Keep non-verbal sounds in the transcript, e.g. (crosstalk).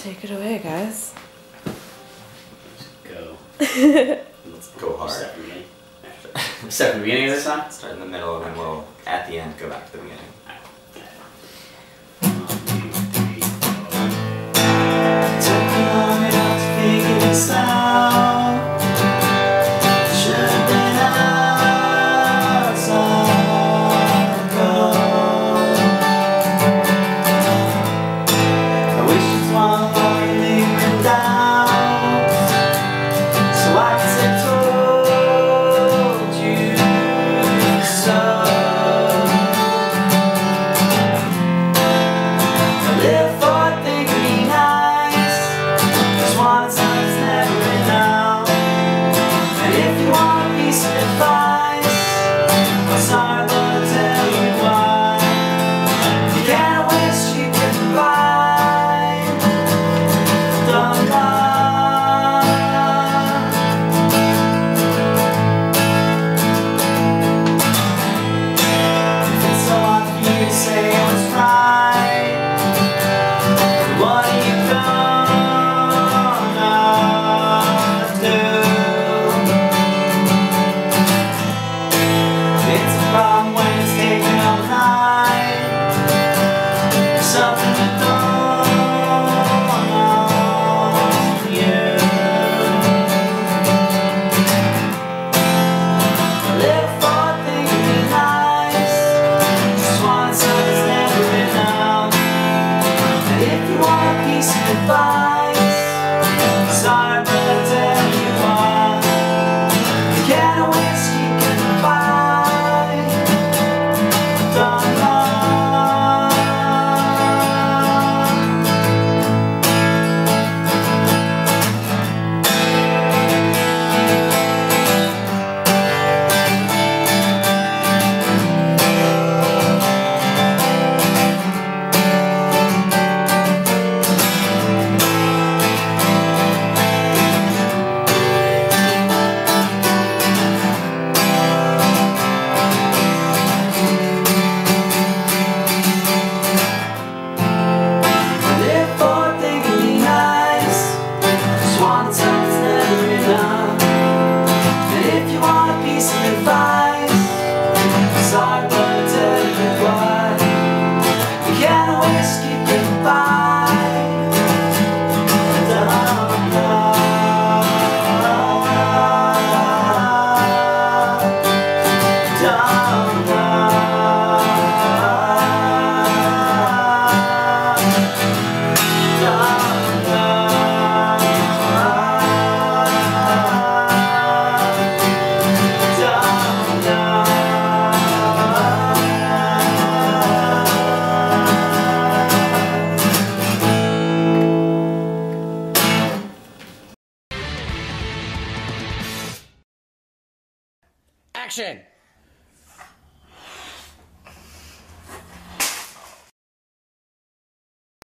Take it away, guys. Go. (laughs) Let's go hard. Start from the beginning. Start from the beginning of this time? Start in the middle and then we'll, at the end, go back to the beginning. I action.